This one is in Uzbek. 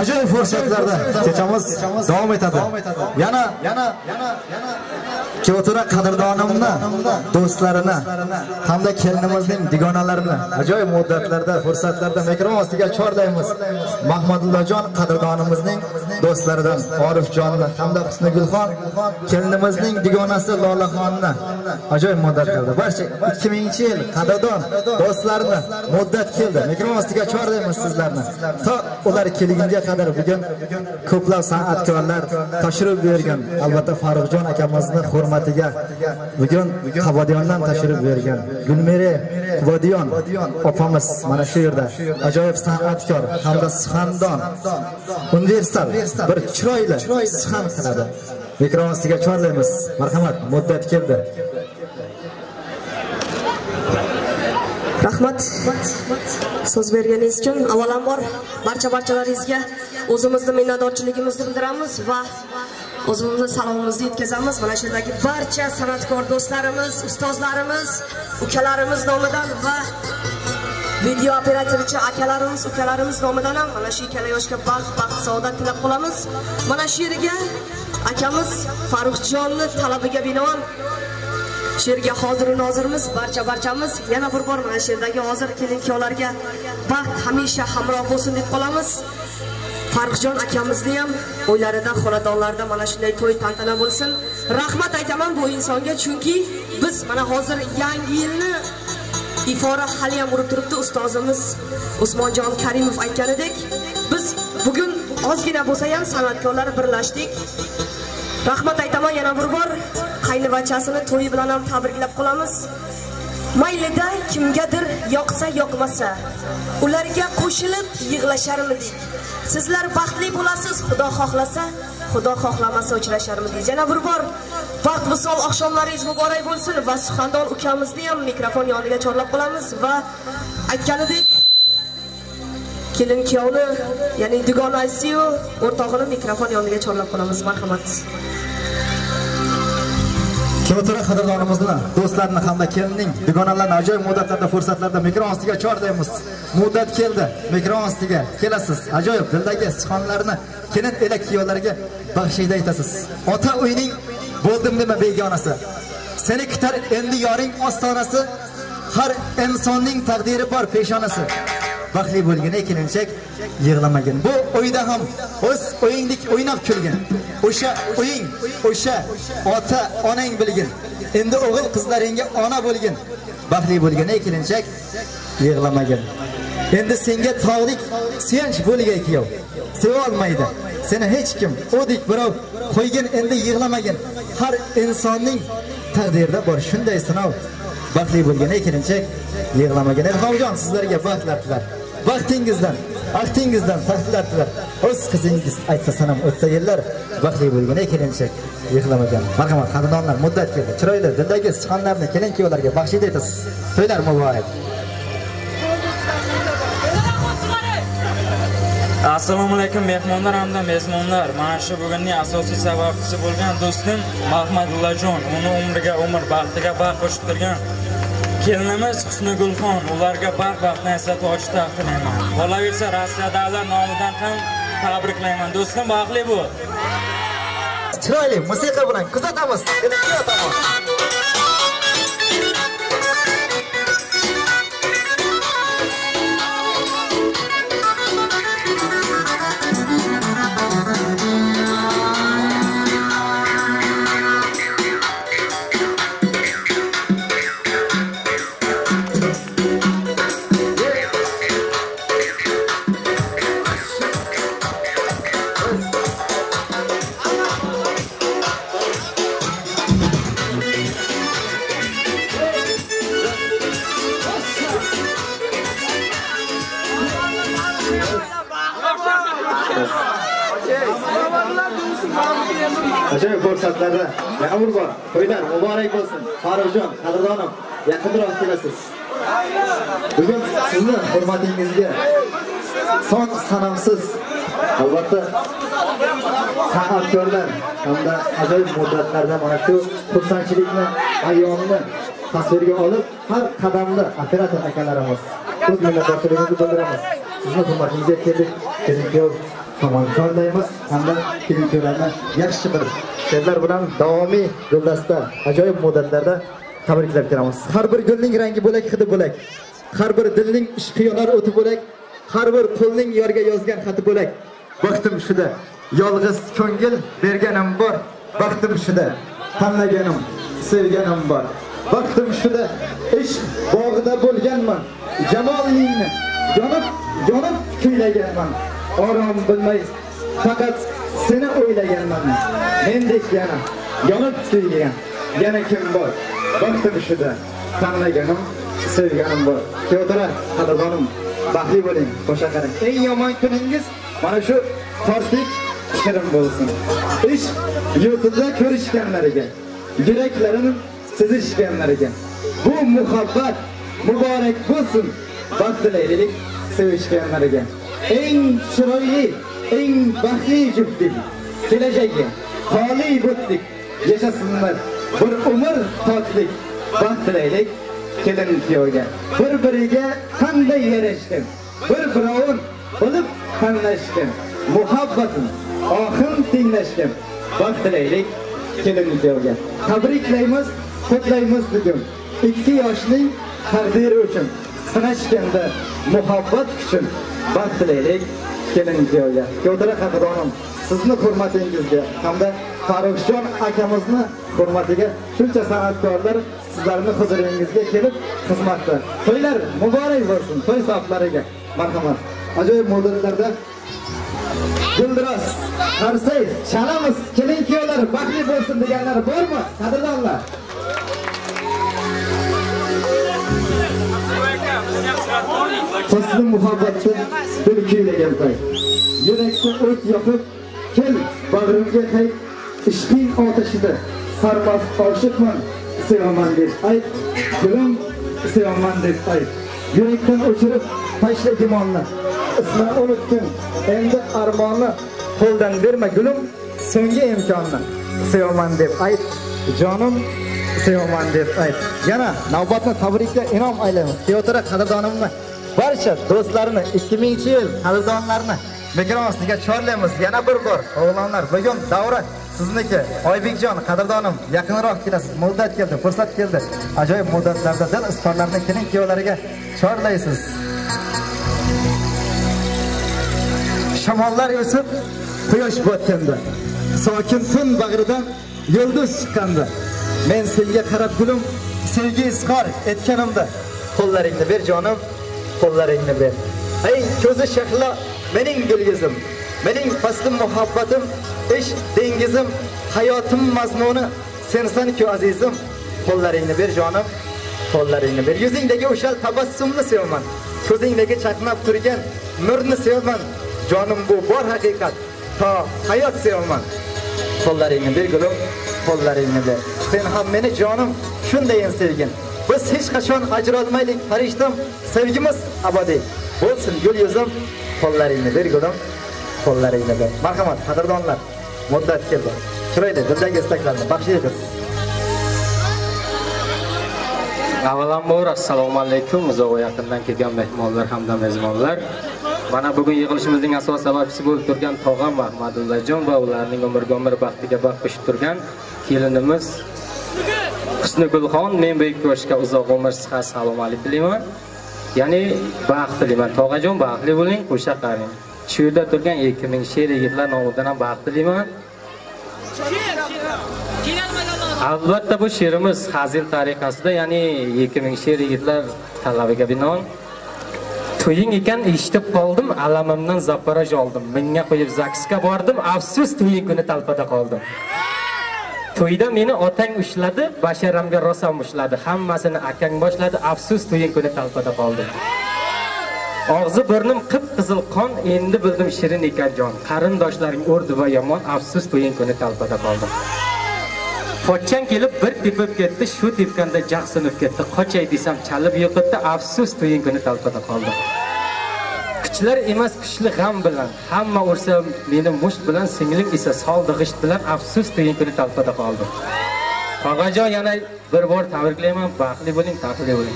ajoyib fursatlarda kechamiz davom etadi yana yana yana yana Kyotura qadrdonimni, do'stlarini hamda kelinimizning dugonalarini ajoyib muddatlarda, fursatlarda mikrofon ostiga chorlaymiz. mahmadullajon qadrdonimizning do'stlaridan Orifjonni hamda Husnigulxon kelinimizning dugonasi Lolaxonni ajoyib muddatlarda barcha 2000-yil qadrdon do'stlarini muddat keldi. Mikrofon ostiga chorlaymiz sizlarni. To ular kelgunga qadar bugun ko'plab san'atkorlar tashrif buyurgan. Albatta Farruxjon akamizni hurmatiga bugun Qabodiyondan tashrif buyurgan Gulmere Qabodiyon opamiz mana shu yerda ajoyib san'atkor hamda suxandon universal bir chiroyli suxan qiladi. Mikrofon ostiga chorlaymiz. Marhamat, muddat keldi. Rahmat. So'z berganingiz uchun avvalambor barcha barchalaringizga o'zimizni minnatdorchiligimizni bildiramiz va o'zimizni salomimizni yetkazamiz. Mana shu yerdagi barcha san'atkor do'stlarimiz ustozlarimiz ukalarimiz nomidan va video operatorchi akalarimiz ukalarimiz nomidan ham mana shu ikkala yoshga baxt baxt saodat tilab qolamiz. Mana shu yerga akamiz farruhjonni talabiga binoan shu yerga hozir nozirimiz barcha barchamiz. Yana bir bor mana shu yerdagi hozir kelin kuyovlarga baxt hamisha hamroh bo'lsin deb qolamiz. Farruxjon akamizni ham uylarida xonadonlarida mana shunday to'y tantana bo'lsin. Rahmat aytaman bu insonga chunki biz mana hozir yangi yilni ifora hali ham urib turibdi. Ustozimiz usmonjon karimov aytganidek biz bugun ozgina bo'lsa ham san'atkorlar birlashdik. Rahmat aytaman yana bir bor qaynivachasini to'yi bilan ham tabriklab qolamiz. Maylida kimgadir yoqsa yoqmasa. Ularga qo'shilib yig'lasharmidik. Sizlar baxtli bo'lasiz xudo xohlasa xudo xohlamasa uchrasharmidik. Yana bir bor vaqt visol oqshomlaringiz muborak bo'lsin va suxandon ukamizni ham mikrofon yoniga chorlab qolamiz va aytganidek kelin kuyovni ya'ni dugonasiyu o'rtog'ini mikrofon yoniga chorlab qolamiz. Marhamat. Kyotura qadrdonimizni, do'stlarni hamda kelinning dugonalarni ajoyib muddatlarda, fursatlarda mikron ostiga chordaymiz. Muddat keldi, Mikron ostiga kelasiz. Ajoyib dildagi sichqonlarni kelin elak kiyovlarga baxshida aytasiz. Ota uyning bo'ldim dema begonasi. Seni kutar endi yoring ostonasi. Har insonning taqdiri bor peshonasi. Baxtli bo'lgin kelinchak yig'lamagin bu o'yda ham o'z o'yingdek o'ynab kulgin. O'sha o'ying o'sha ota onang bilgin. Endi o'g'il qizlaringga ona bo'lgin. Baxtli bo'lgin kelinchak yig'lamagin endi senga tog'dek suyanch bo'lgay kuyov sevolmaydi. Seni hech kim o'dek birov qo'ygin endi yig'lamagin. Har insonning taqdirida bor shunday sinov. Baxtli bo'lgan kelinchak yig'lamagin ilhomjon sizlarga baxtlar tilar vaqtingizdan vaqtingizdan taxtlar tilab o'z qizingiz aytsa sanam o'tsa yillar baxtli bo'lgan kelinchak. Yig'lamagan marhamat qadrdonlar muddat keldi. Chiroyli dildagi sichqonlarni kelin kuyovlarga baxshida etasiz to'ylar muborak. Assalomu alaykum mehmonlar hamda mezmonlar. Mana shu bugunning asosiy sababchisi bo'lgan do'stim mahmadullajon uni umriga umr baxtiga baxt qo'shib turgan kelinimiz husnigulxon ularga baxt baxtni eslatuvchi taqdirlayman qolaversa davlat nomidan ham tabriklayman. Do'stim baxtli bo'l. Chiroyli musiqa bilan kuzatamiz. Ajoyib fursatlarda yana to'ylar muborak bo'lsin. Farruxjon qadrdonim yaqinroq kelasiz. Bugun sizni hurmatingizga son sanamsiz albatta san'atkorlar hamda ajoyib muddatlarda mana shu xursandchilikni ayyomni tasvirga olib har qadamda operator akalarimiz o'z minnatdorchiligimizni bildiramiz. Sizni hurmatingizga keldik. Kelin chorlaymiz hamda kelin-kuyovlarni yaxshi bir she'rlar bilan davomiy guldasta ajoyib muddatlarda tabriklab kelamiz. Har bir gulning rangi bo'lak hidi bo'lak. Har bir dilning ishqi yonar o'ti bo'lak. Har bir qo'lning yorga yozgan xati bo'lak. Baxtim shuda yolg'iz ko'ngil berganim bor. Baxtim shuda tanlaganim sevganim bor. Baxtim shuda ishq bog'ida bo'lganman. Jamolingni yonib yonib kuylaganman. Orom bilmay faqat seni o'ylaganman. Mendek yana yonib kuygan yana kim bor? Baxtim shuda tanlaganim sevganim bor. Kuyovto'ra qadrdonim baxtli bo'ling qo'sha qarang. Eng yomon kuningiz mana shu tortik shirin bo'lsin. Ish yurtida ko'rishganlariga yuraklarini sezishganlariga. Bu muhabbat muborak bo'lsin. Baxt tilaylik sevishganlariga. Eng chiroyli eng baxtli juftlik kelajagi xoli bo'tlik yashasinlar. Bir umr totlik baxt tilaylik. Kelin kuyovga bir biriga qanday yarashgan? Bir birovin bilib tanlashgan muhabbatin oxin tenglashgan baxt tilaylik kelin kuyovga tabriklaymiz qutlaymiz bugun. Ikki yoshning taqdiri uchun sinashganda muhabbat uchun. Baxt tilaylik kelin kuyovga. Kuyovto'ra qadrdonim sizni hurmatingizga hamda farruxjon akamizni hurmatiga shuncha san'atkorlar sizlarni huzuringizga kelib xizmatda. To'ylar muborak bo'lsin to'y soatlariga marhamat. Ajoyib modellarda guldiroz Qarsay, chalamiz kelin kuyovlar baxtli bo'lsin deganlar bormi? Qadrdonlar. Faslı muhabbatda bir kuylagan pay yurakda o't yoqib kel bag'rimga qay ishqing otashida sarmaz oshiqman sevaman deb ayt. Gulim sevaman deb ayt. Yurakdan o'chirib tashla gumonni ismini unutdim endi armonni qo'ldan berma gulim so'nggi imkonni. Sevaman deb ayt. Jonim sevaman deb ayt. Yana navbatni tabrikga inom aylaymiz teatr qadrdonimni barcha do'stlarni 2000 yil qadrdonlarini mikron ostiga chorlaymiz. Yana bir bor o'g'lonlar bugun davra sizniki oybekjon qadrdonim yaqinroq kelasiz. Muddat keldi fursat keldi. Ajoyib muddatlarda dil izhorlarini kelin kuyovlariga chorlaysiz. Shamollar esib quyosh botganda sokin tun bag'ridan yulduz chiqqanda men senga qarab gulim sevgi izhor etganimda. Qo'llaringni ber jonim. Qo'llaringni ber. Ey ko'zi shahlo mening gulgizim mening faslim muhabbatim ish dengizim hayotim mazmuni sensan-ku azizim. Qo'llaringni ber jonim qo'llaringni ber. Yuzingdagi o'sha tabassumni sevaman ko'zingdagi chaqnab turgan nurni sevaman jonim bu bor haqiqat to hayot sevaman qo'llaringni ber gulim qo'llaringni ber. Sen ham meni jonim shundayin sevgin. Biz hech qachon ajralmaylik farishtam. Sevgimiz abadiy. Bo'lsin gul yuzim qo'llaringni ber gulim qo'llaringni ber. Marhamat qadrdonlar. Muddat keldi. Chiroyli dildagi istaklarni. Baxshiysiz avvalambor assalomu alaykum. Uzoq va yaqindan kelgan mehmonlar hamda mezbonlar mana bugun yig'ilishimizning asos sababchisi bo'lib turgan tog'am ahmadullajon va ularning umrga umr baxtiga baxt qo'shib turgan kelinimiz husnigulxon men bu ikki uzoq umr sihat salomatlik tilayman ya'ni baxt tilayman tog'ajon baxtli bo'ling qo'sha qaring shu yerda turgan ikki ming sher yigitlar nomidan ham baxt tilayman albatta bu she'rimiz hazil tariqasida ya'ni ikki ming sher yigitlar talabiga binoan. To'ying ekan eshitib qoldim alamimdan zaporaj oldim. Minga qo'yib zaksga bordim afsus to'ying kuni talpada qoldim. To'yda meni otang ushladi basharamga rosa mushladi hammasini akang boshladi afsus to'ying kuni talpada qoldim og'zi burnim qip qizil qon endi bildim shirin ekan jon. Qarindoshlaring o'rdi va yomon afsus to'ying kuni talpada qoldim pochchang kelib bir tepib ketdi shu tepganda jag' sinib ketdi. Qochay desam chalib yiqitdi afsus to'ying kuni talpada qoldim kuchlar emas kuchli g'am bilan. Hamma ursa meni musht bilan singlim esa soldi g'isht bilan afsus degan kuni talpada qoldim. Tog'ajon yana bir bor tabriklayman baxtli bo'ling taxtli bo'ling.